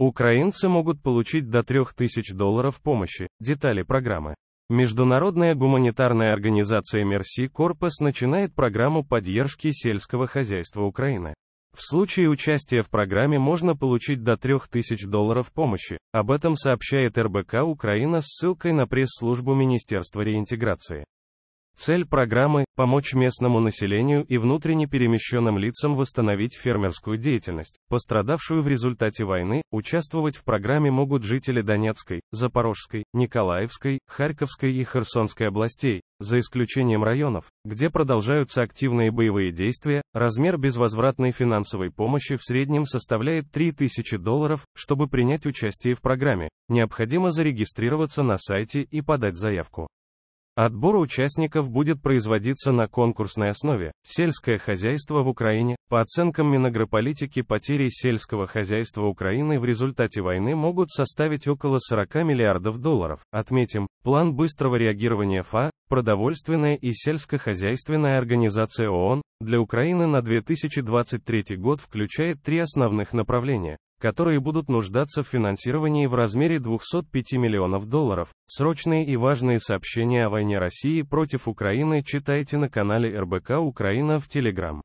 Украинцы могут получить до 3000 долларов помощи. Детали программы. Международная гуманитарная организация Мерси Корпус начинает программу поддержки сельского хозяйства Украины. В случае участия в программе можно получить до 3000 долларов помощи. Об этом сообщает РБК Украина с ссылкой на пресс-службу Министерства реинтеграции. Цель программы – помочь местному населению и внутренне перемещенным лицам восстановить фермерскую деятельность, пострадавшую в результате войны. Участвовать в программе могут жители Донецкой, Запорожской, Николаевской, Харьковской и Херсонской областей, за исключением районов, где продолжаются активные боевые действия, размер безвозвратной финансовой помощи в среднем составляет 3000 долларов, чтобы принять участие в программе. Необходимо зарегистрироваться на сайте и подать заявку. Отбор участников будет производиться на конкурсной основе. Сельское хозяйство в Украине. По оценкам Минагрополитики, потери сельского хозяйства Украины в результате войны могут составить около 40 миллиардов долларов. Отметим, план быстрого реагирования ФА, продовольственная и сельскохозяйственная организация ООН, для Украины на 2023 год включает три основных направления которые будут нуждаться в финансировании в размере 205 миллионов долларов. Срочные и важные сообщения о войне России против Украины читайте на канале РБК Украина в Телеграм.